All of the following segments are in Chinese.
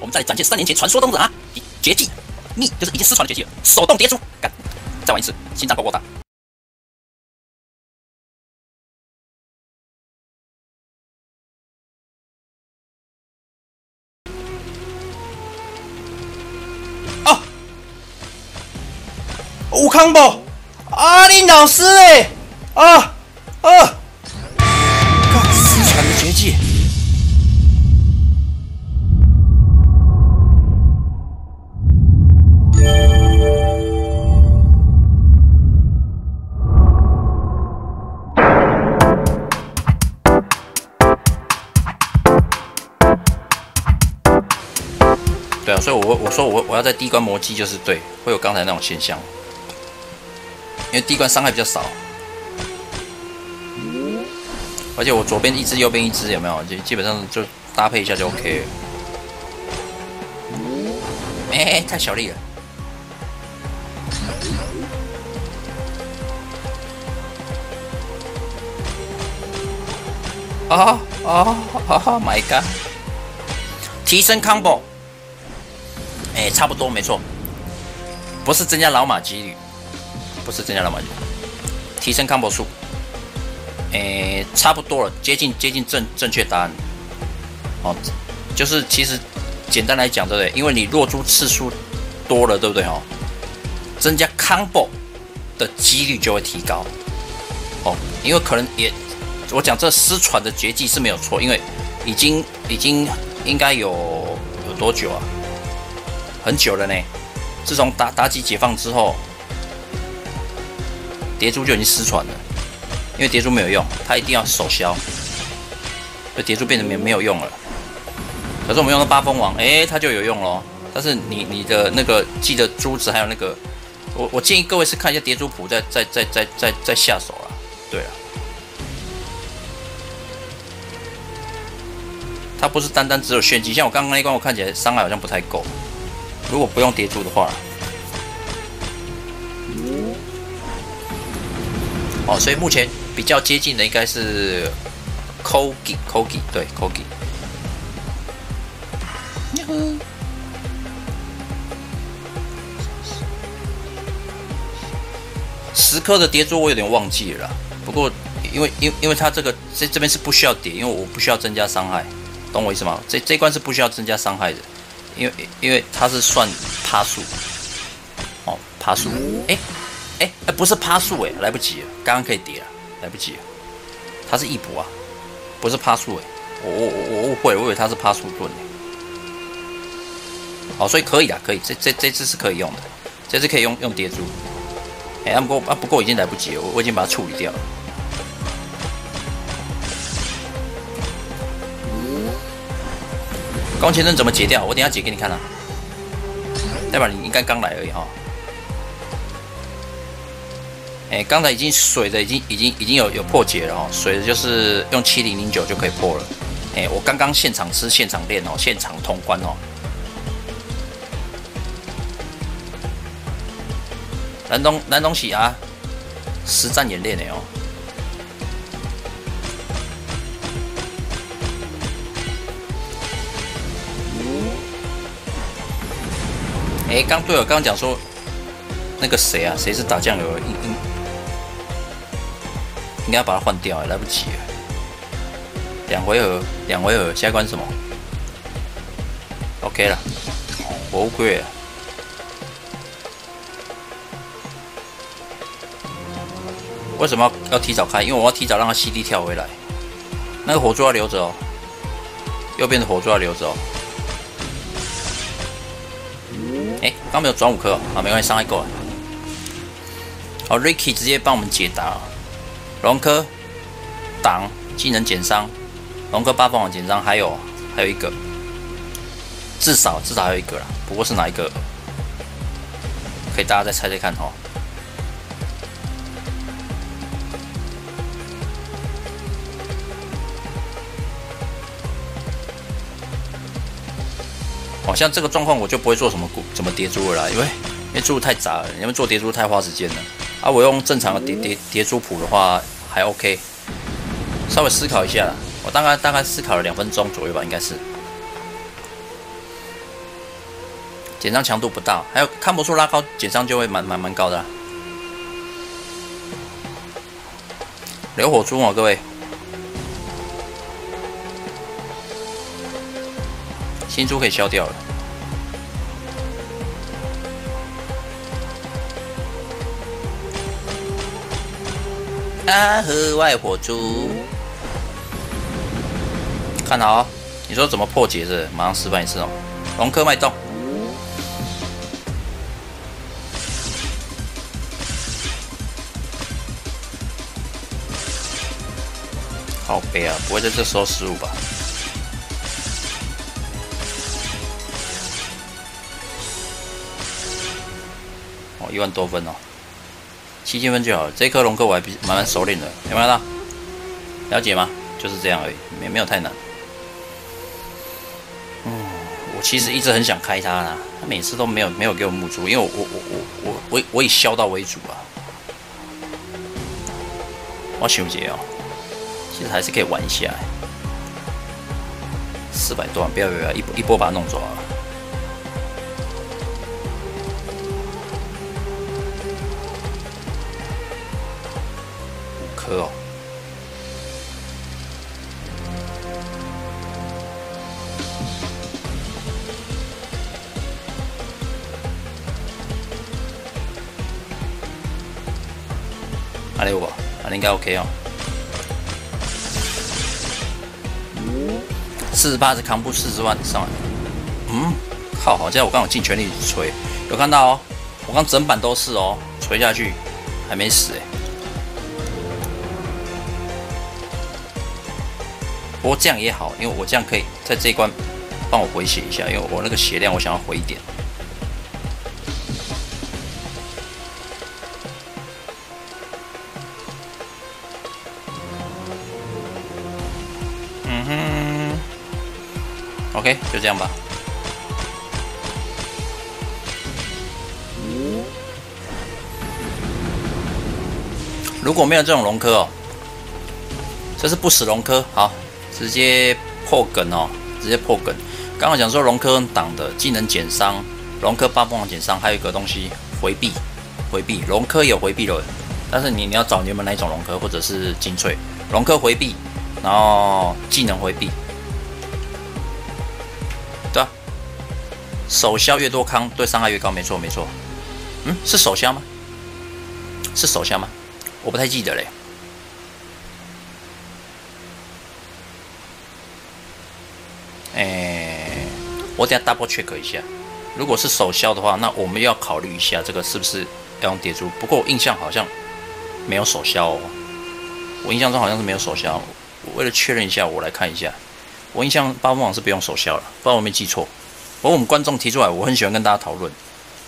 我们再来展现三年前传说中的啊绝技，秘就是已经失传的绝技了，手动叠珠，干，再玩一次，心脏够不够大？啊，吴康宝，阿林老师哎，啊啊，干失传的绝技。所以我我说我我要在第一关磨击，就是对，会有刚才那种现象，因为第一关伤害比较少，而且我左边一只，右边一只，有没有？就基本上就搭配一下就 OK 了。哎，太小力了！啊啊啊！My God！提升 combo。哎，差不多没错，不是增加老马几率，不是增加老马几率，提升 combo 数。哎，差不多了，接近接近正正确答案。哦，就是其实简单来讲，对不对？因为你落珠次数多了，对不对？哦，增加 combo 的几率就会提高。哦，因为可能也，我讲这失传的绝技是没有错，因为已经已经应该有有多久啊？很久了呢，自从妲妲己解放之后，蝶珠就已经失传了，因为蝶珠没有用，它一定要手消，所以蝶珠变成没没有用了。可是我们用的八风王，哎，它就有用咯。但是你你的那个记得珠子还有那个，我我建议各位是看一下蝶珠谱，再再再再再再下手了。对了，它不是单单只有炫技，像我刚刚那关，我看起来伤害好像不太够。如果不用叠珠的话，哦，所以目前比较接近的应该是 Kogi，Kogi 对 Kogi。十颗的叠珠我有点忘记了，不过因为因因为它这个这这边是不需要叠，因为我不需要增加伤害，懂我意思吗？这这关是不需要增加伤害的。因为因为它是算趴数，哦，趴数，哎哎哎，不是趴数哎，来不及了，刚刚可以叠了，来不及了，它是一补啊，不是趴数哎，我我我我误会，我以为它是趴数盾好，所以可以啊，可以，这这这只是可以用的，这只可以用用叠珠，哎，不过啊不过已经来不及了，我我已经把它处理掉了。光前针怎么解掉？我等下解给你看啊。代表你应该刚来而已哈。哎，刚才已经水的已经已经已经有有破解了哦，水的就是用七零零九就可以破了。哎，我刚刚现场吃现场练哦，现场通关哦。南东南东喜啊，实战演练的哦。哎，刚对我刚刚讲说，那个谁啊，谁是打酱油？应应应该要把它换掉，来不及了。两回合，两回合，下一关什么？OK 了，我 OK 了。为什么要要提早开？因为我要提早让他 CD 跳回来。那个火柱要留着哦，右边的火柱要留着哦。哎，刚没有转五颗，好，没关系，伤害够了。好，Ricky 直接帮我们解答，龙科挡技能减伤，龙科八方网减伤，还有还有一个，至少至少还有一个啦，不过是哪一个？可以大家再猜猜看哦。好像这个状况我就不会做什么股怎么叠珠了啦，因为因为珠太杂了，因为做叠珠太花时间了。啊，我用正常的叠叠叠珠谱的话还 OK，稍微思考一下，我大概大概思考了两分钟左右吧，应该是。减伤强度不大，还有康博数拉高，减伤就会蛮蛮蛮高的。流火珠哦，各位，新珠可以消掉了。啊和外火珠，看好，你说怎么破解这？马上示范一次哦，龙科脉动。好悲啊！不会在这时候失误吧？哦，一万多分哦，七千分就好了。这颗龙科我还比蛮蛮熟练的，有没有到？了解吗？就是这样而已，没没有太难。嗯，我其实一直很想开它啦，它每次都没有没有给我木珠，因为我我我我我我以削刀为主啊。我想解哦。其实还是可以玩一下，四百多万，不要不要，一波一波把它弄走了。五颗哦，阿里五吧，阿里应该 OK 哦。四十八是扛不四十万上来，嗯，靠，好像我刚好尽全力锤，有看到哦，我刚整板都是哦，锤下去还没死哎，不过这样也好，因为我这样可以在这一关帮我回血一下，因为我那个血量我想要回一点。嗯哼 OK，就这样吧。如果没有这种龙科哦，这是不死龙科，好，直接破梗哦，直接破梗。刚刚讲说龙科挡的技能减伤，龙科八凤凰减伤，还有一个东西回避，回避龙科有回避了，但是你你要找你们哪一种龙科或者是精粹龙科回避，然后技能回避。对啊手消越多康对伤害越高，没错没错。嗯，是手消吗？是手消吗？我不太记得嘞。哎，我等下 double check 一下。如果是手消的话，那我们要考虑一下这个是不是要用叠珠。不过我印象好像没有手消哦。我印象中好像是没有手消。为了确认一下，我来看一下。我印象八分网是不用手消了，不知道我没记错。而我们观众提出来，我很喜欢跟大家讨论，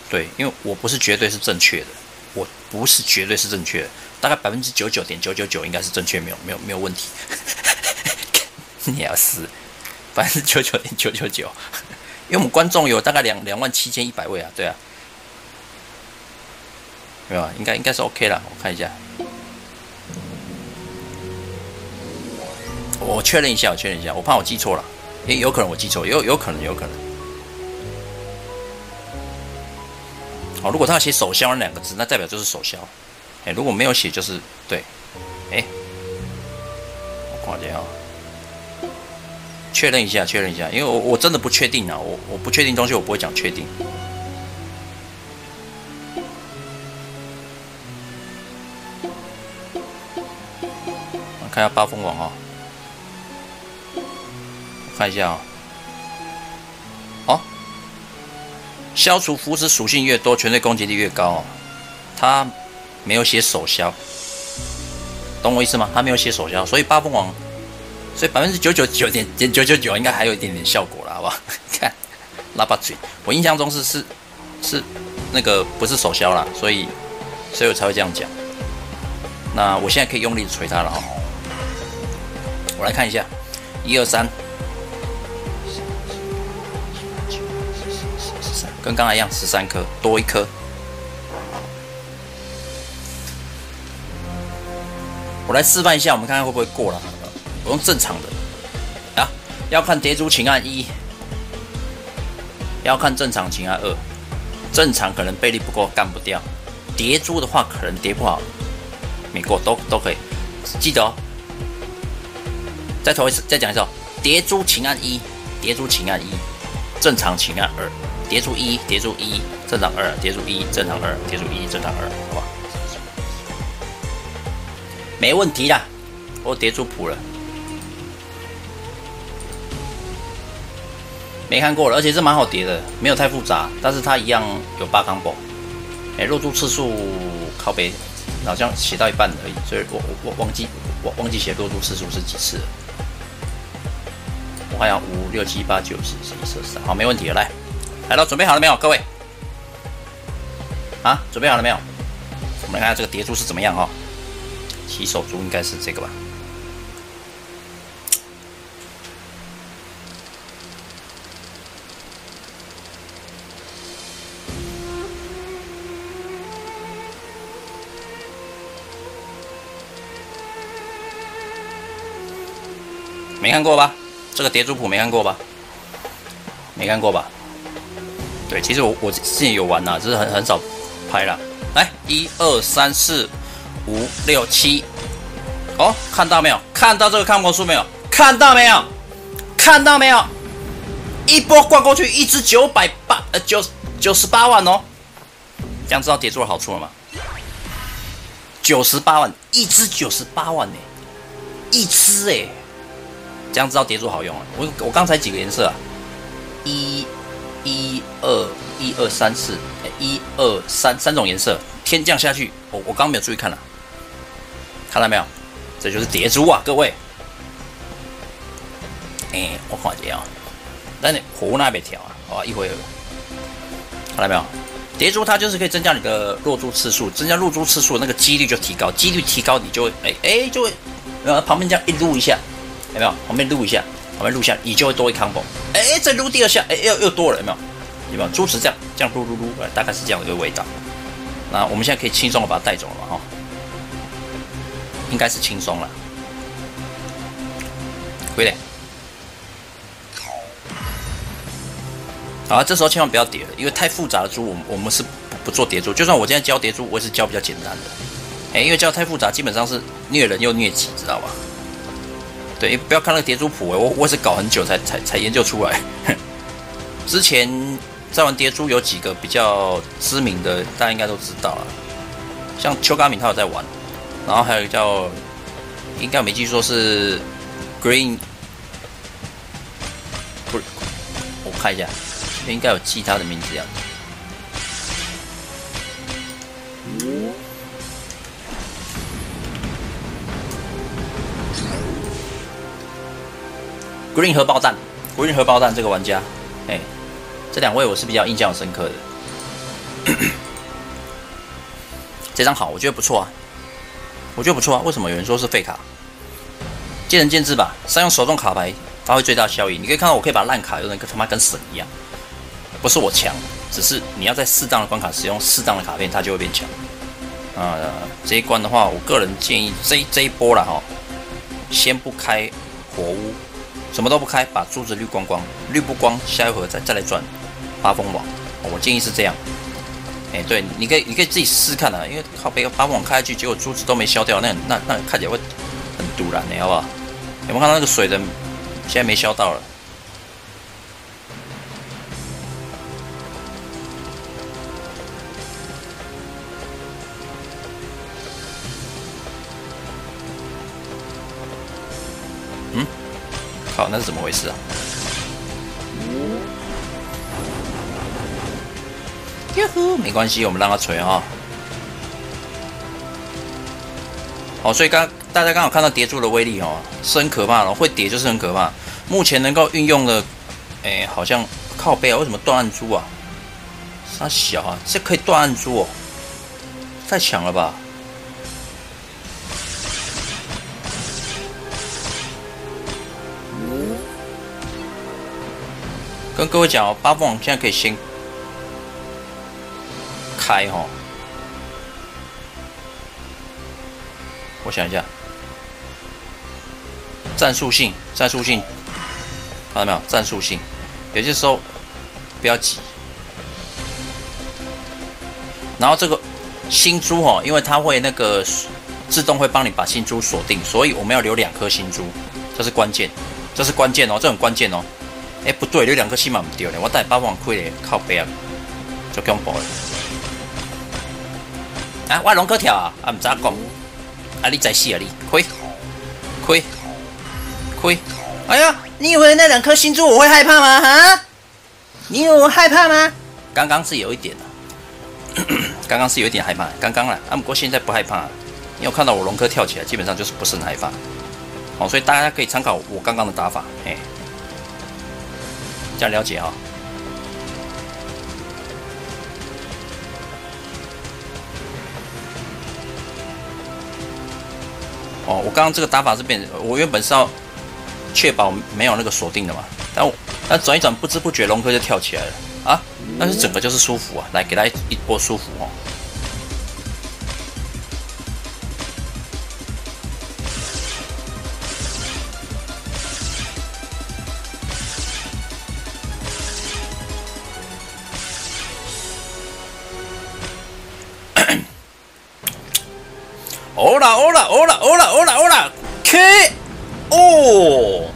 对，因为我不是绝对是正确的，我不是绝对是正确的，大概百分之九九点九九九应该是正确，没有没有没有问题。你要死，百分之九九点九九九，因为我们观众有大概两两万七千一百位啊，对啊，没有啊，应该应该是 OK 了，我看一下，我确认一下，我确认一下，我怕我记错了，也有可能我记错，有有可能有可能。哦，如果他要写手消两个字，那代表就是手消。哎，如果没有写，就是对。哎，我看一下啊，确认一下，确认一下，因为我我真的不确定啊，我我不确定东西，我不会讲确定。我看一下八风网啊，看一下啊。消除符纸属性越多，全队攻击力越高哦。他没有写手消，懂我意思吗？他没有写手消，所以八凤王，所以百分之九九九点点九九九应该还有一点点效果了，好不好？看，拉把嘴，我印象中是是是那个不是手消啦，所以所以我才会这样讲。那我现在可以用力锤他了哈。我来看一下，一二三。跟刚才一样，十三颗多一颗。我来示范一下，我们看看会不会过了。我用正常的。啊，要看叠珠请按一。要看正常情还二，正常可能倍率不够干不掉，叠珠的话可能叠不好，没过都都可以，记得哦。再投一次，再讲一次哦。叠珠请按一，叠珠请按一，正常请按二，叠珠一，叠珠一，正常二，叠珠一，正常二，叠珠一，正常二，好吧？没问题啦，我叠珠谱了，没看过，而且是蛮好叠的，没有太复杂，但是它一样有八康宝。哎，入珠次数靠背，好像写到一半而已，所以我我我忘记我忘记写入珠次数是几次了。我看五六七八九十十一十二十三，好，没问题了，来，来了，准备好了没有，各位？啊，准备好了没有？我们来看下这个叠珠是怎么样哈。起手珠应该是这个吧？没看过吧？这个叠珠谱没看过吧？没看过吧？对，其实我我之前有玩呐，只是很很少拍了。来，一二三四五六七，哦，看到没有？看到这个看魔术没有？看到没有？看到没有？一波灌过去，一只九百八呃九九十八万哦，这样知道叠珠的好处了吗？九十八万，一只九十八万呢，一只哎。这样知道叠珠好用啊！我我刚才几个颜色啊？一、一、二、一二三四，一二三三种颜色，天降下去，我我刚没有注意看了，看到没有？这就是叠珠啊，各位。哎，我看一下啊，那你火那边调啊，好吧，一会儿，看到没有？叠珠它就是可以增加你的落珠次数，增加落珠次数，那个几率就提高，几率提高，你就会哎哎就会，呃旁边这样一撸一下。有没有？旁边撸一下，旁边撸一下，你就会多一 combo。哎，再撸第二下，哎，又又多了，有没有？有没有？珠子这样这样撸撸撸，大概是这样的一个味道。那我们现在可以轻松的把它带走了哈，应该是轻松了。回来。好，啊这时候千万不要叠了，因为太复杂的珠，我们我们是不做叠珠。就算我今天教叠珠，我也是教比较简单的。哎，因为教太复杂，基本上是虐人又虐己，知道吧？对，不要看那个叠珠谱，我我也是搞很久才才才研究出来。之前在玩叠珠有几个比较知名的，大家应该都知道了，像邱嘎敏他有在玩，然后还有一个叫，应该没记错是 Green，不是，我看一下，应该有记他的名字样子。Green 核爆弹，Green 核爆弹这个玩家，哎，这两位我是比较印象深刻的。这张好，我觉得不错啊，我觉得不错啊。为什么有人说是废卡？见仁见智吧。善用手动卡牌发挥最大效益。你可以看到，我可以把烂卡用的跟他妈跟神一样。不是我强，只是你要在适当的关卡使用适当的卡片，它就会变强。啊，这一关的话，我个人建议这这一波了哈，先不开火屋。什么都不开，把珠子滤光光，滤不光，下一回再再来转八风网。我建议是这样。哎，对，你可以你可以自己试看啊，因为靠背八风网开下去，结果珠子都没消掉，那那那看起来会很堵然的，好不好？有没有看到那个水的现在没消到了？嗯那是怎么回事啊？哟呼，没关系，我们让他锤哈。好，所以刚大家刚好看到叠珠的威力哦，是很可怕的，会叠就是很可怕。目前能够运用的，哎，好像靠背啊？为什么断案珠啊？它小啊，这可以断案珠哦，太强了吧？跟各位讲哦，八凤现在可以先开哈。我想一下，战术性，战术性，看到没有？战术性，有些时候不要急。然后这个新珠哦，因为它会那个自动会帮你把新珠锁定，所以我们要留两颗新珠，这是关键，这是关键哦，这很关键哦。哎，不对，你两颗星嘛不对嘞，我带八万块嘞，靠背啊，就恐怖了。啊，我龙哥跳啊，啊唔咋讲，啊你在死啊你，亏亏亏！哎呀，你以为那两颗星珠我会害怕吗？哈？你以为我害怕吗？刚刚是有一点的，刚刚是有一点害怕，刚刚啦，啊不过现在不害怕，因为我看到我龙哥跳起来，基本上就是不是很害怕。好，所以大家可以参考我刚刚的打法，哎。这样了解哈。哦，我刚刚这个打法是变，我原本是要确保没有那个锁定的嘛，但我那转一转，不知不觉龙哥就跳起来了啊！但是整个就是舒服啊，来给他一波舒服哦。欧啦欧啦欧啦欧啦欧啦欧啦，K 哦。